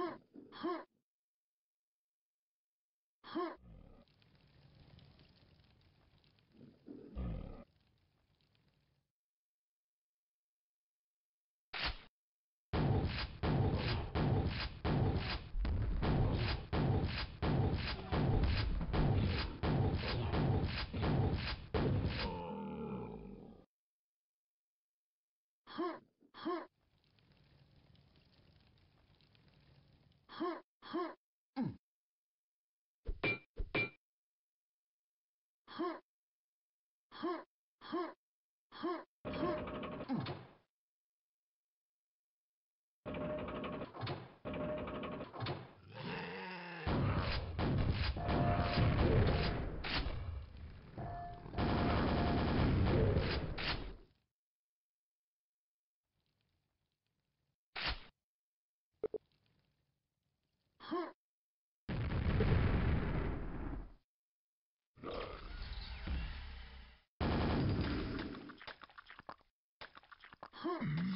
Huh! huh.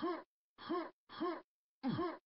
huh, huh, huh, huh.